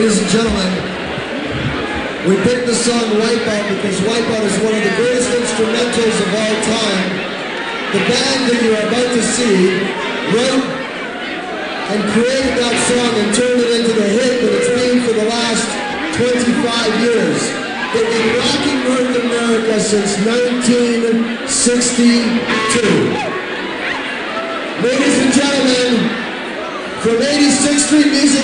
Ladies and gentlemen, we picked the song Wipeout because Wipeout is one of the greatest instrumentals of all time. The band that you're about to see wrote and created that song and turned it into the hit that it's been for the last 25 years. They've been rocking North America since 1962. Ladies and gentlemen, from 86th Street Music